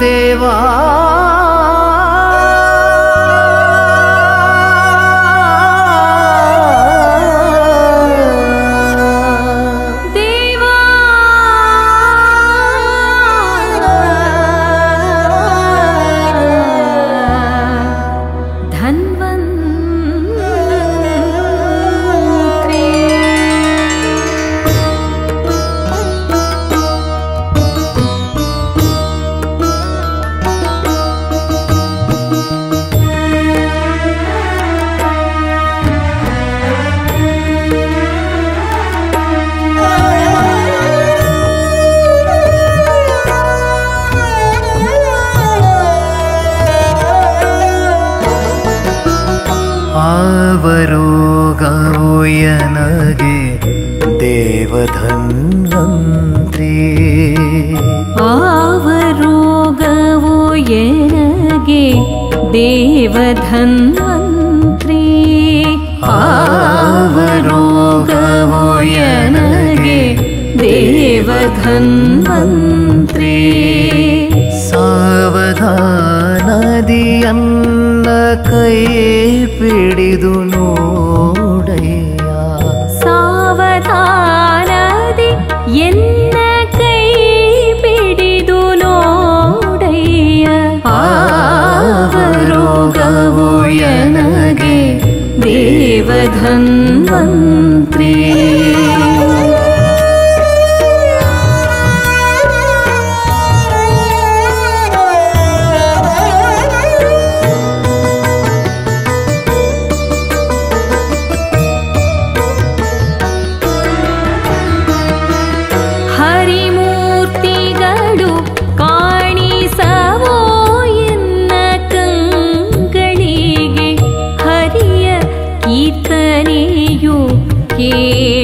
देवा आवरोगवो देवधन्वन्त्रे देवधन् मन्त्री आवरोगवो ये देवधन्वन्त्री आवरोगवो ये देवधन्वन्त्री सावध ಪಿಡಿದು ನೋಡಯ್ಯ ಸಾವಧಾನದಿ ಎನ್ನ ಕೈ ಬಿಡಿದು ನೋಡಯ್ಯ ಆವರೋಗವು ಎನಗೆ ದೇವಧನ್ವಂತ್ರಿ ु के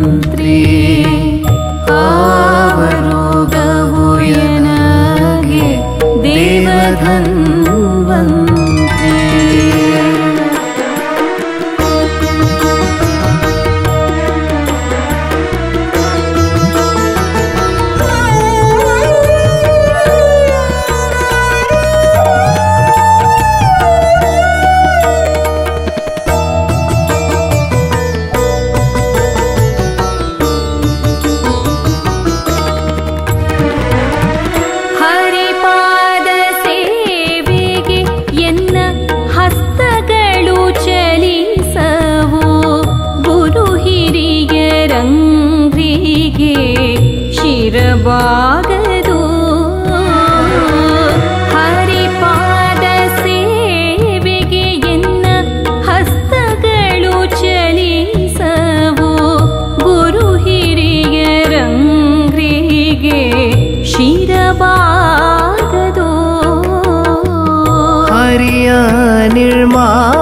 妈。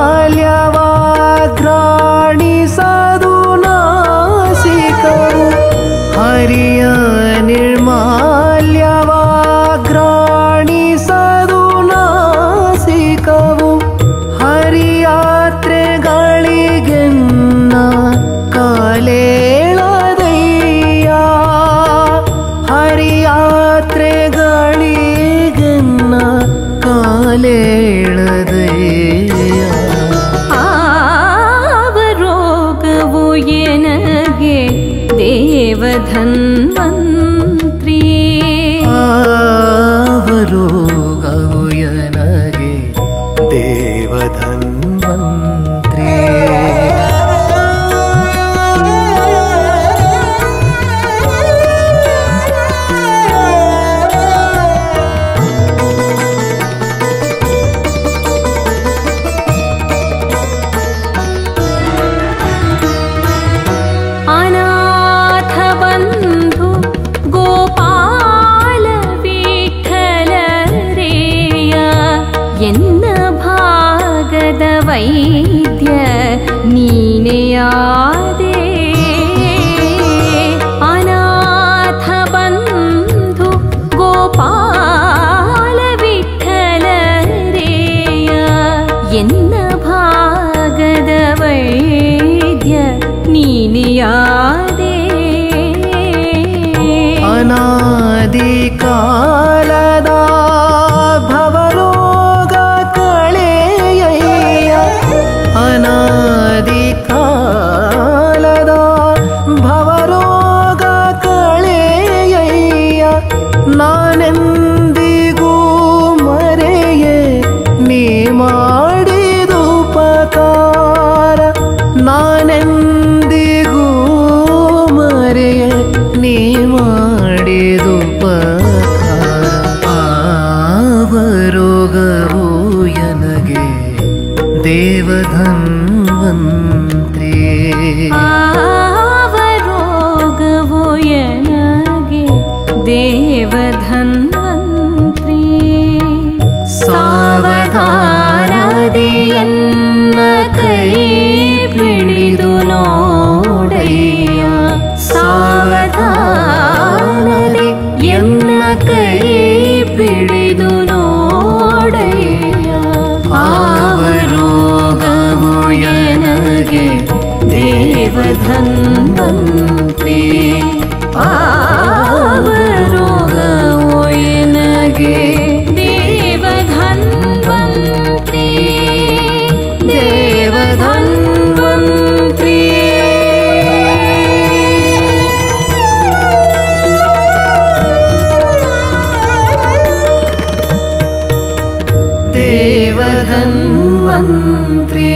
thành வைத்திய நீனையாதே அநாத பந்து கோபால விட்டலரேய. என்ன ಭಾಗದ ವೈದ್ಯ ನೀನಿಯಾದೆ ಅನಾದಿ ಕಾಲ देवधन्वन्त्रे। वं देव मन्त्रे